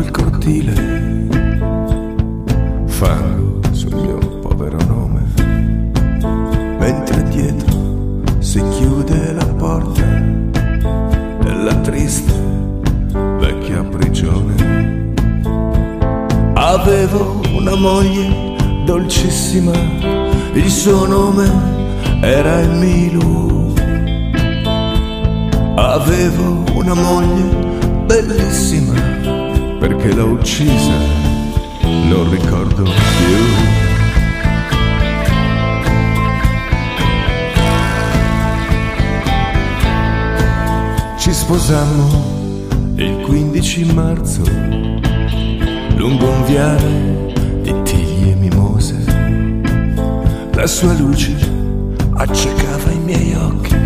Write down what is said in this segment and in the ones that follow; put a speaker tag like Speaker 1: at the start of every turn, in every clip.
Speaker 1: il cortile, fango sul mio povero nome, mentre dietro si chiude la porta della triste vecchia prigione. Avevo una moglie dolcissima, il suo nome era Emilu. Avevo una moglie bellissima perché l'ho uccisa, non ricordo più. Ci sposammo il 15 marzo lungo un viale di tigli e mimose. La sua luce accecava i miei occhi,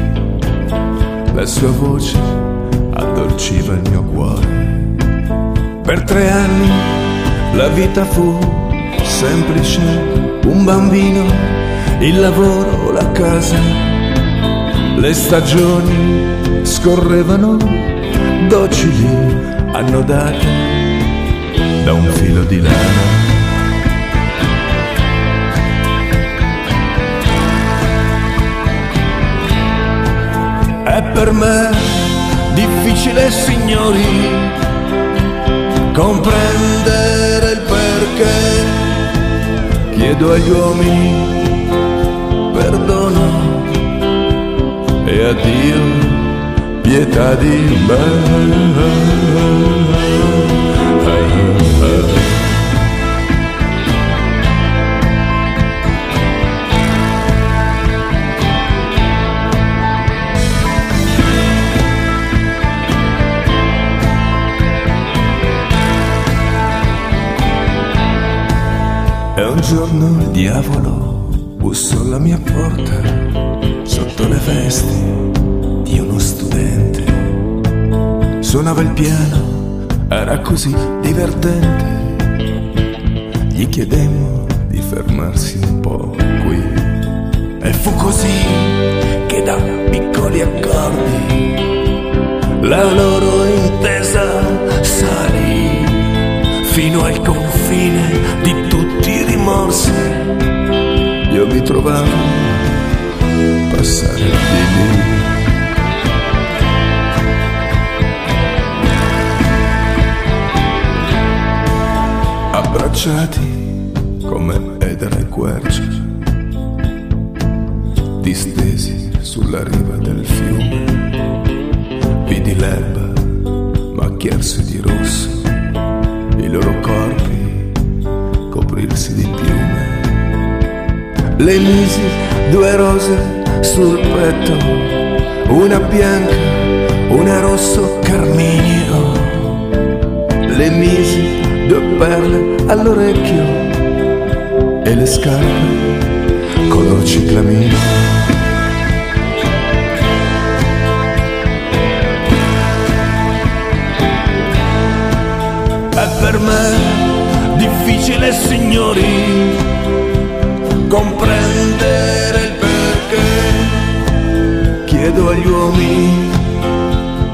Speaker 1: la sua voce addolciva il mio cuore. Per tre anni la vita fu semplice, un bambino, il lavoro, la casa, le stagioni scorrevano docili, annodate da un filo di lana. Per me difficile, signori, comprendere il perché. Chiedo agli uomini perdono e a Dio pietà di me. Giorno il diavolo bussò alla mia porta sotto le vesti di uno studente. Suonava il piano, era così divertente. Gli chiedemmo di fermarsi un po' qui. E fu così che da piccoli accordi la loro intesa salì fino al confine di trovavo passare di lì. Abbracciati come Edera e Quercia, distesi sulla riva del fiume, vidi l'erba macchiarsi di rosso, i loro corpi coprirsi di piume. Le misi due rose sul petto, una bianca, una rosso carminio. Le misi due perle all'orecchio e le scarpe color ciclamino. È per me difficile, signori, comprendere il perché. Chiedo agli uomini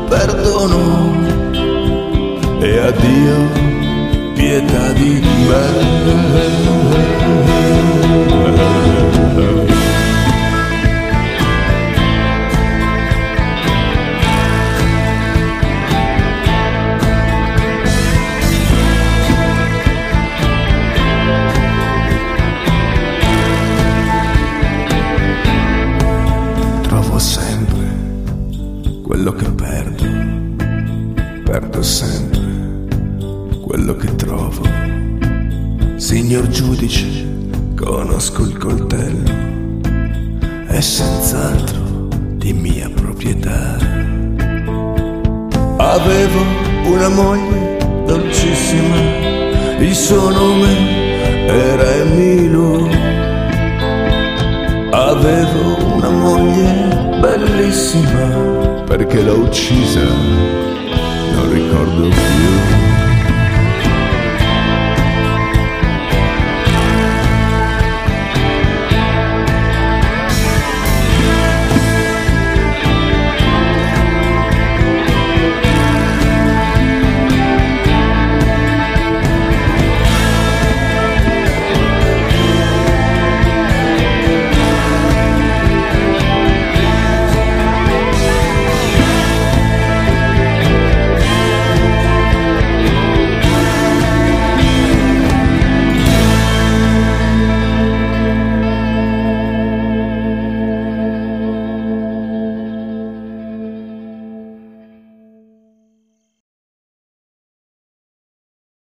Speaker 1: perdono e a Dio pietà di me. Perdo sempre quello che trovo. Signor giudice, conosco il coltello, è senz'altro di mia proprietà. Avevo una moglie dolcissima, il suo nome era Emilu. Avevo una moglie bellissima, perché l'ho uccisa, non ricordo più.